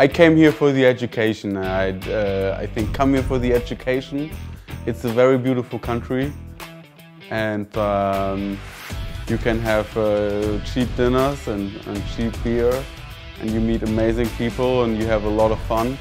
I came here for the education. I, uh, I think come here for the education. It's a very beautiful country and um, you can have uh, cheap dinners and, and cheap beer and you meet amazing people and you have a lot of fun.